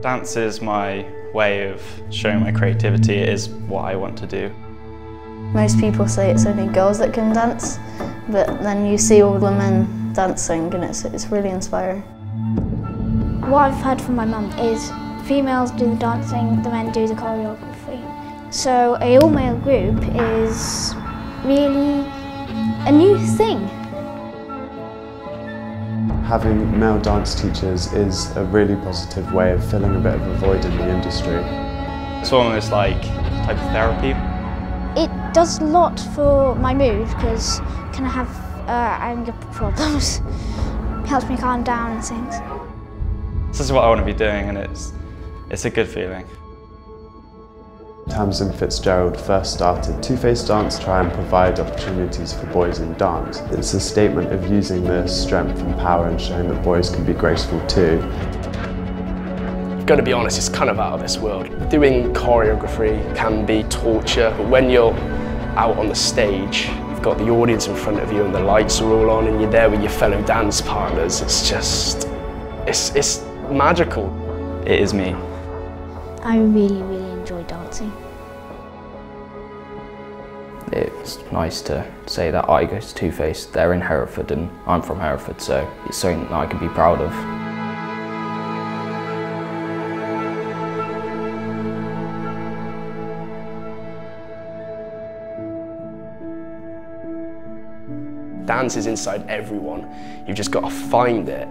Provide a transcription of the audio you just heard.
Dance is my way of showing my creativity. It is what I want to do. Most people say it's only girls that can dance, but then you see all the men dancing and it's, it's really inspiring. What I've heard from my mum is females do the dancing, the men do the choreography. So a all-male group is really a new thing. Having male dance teachers is a really positive way of filling a bit of a void in the industry. It's almost like a type of therapy. It does a lot for my mood because kind of have uh, anger problems. Helps me calm down and things. This is what I want to be doing and it's, it's a good feeling. Tamsin Fitzgerald first started Two Faced Dance to try and provide opportunities for boys in dance. It's a statement of using their strength and power and showing that boys can be graceful too. Got to be honest, it's kind of out of this world. Doing choreography can be torture, but when you're out on the stage, you've got the audience in front of you and the lights are all on and you're there with your fellow dance partners, it's just, it's, it's magical. It is me. I really, really enjoy dancing. It's nice to say that I go to Two Faced, they're in Hereford and I'm from Hereford, so it's something that I can be proud of. Dance is inside everyone, you've just got to find it